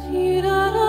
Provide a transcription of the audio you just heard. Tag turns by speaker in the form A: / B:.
A: da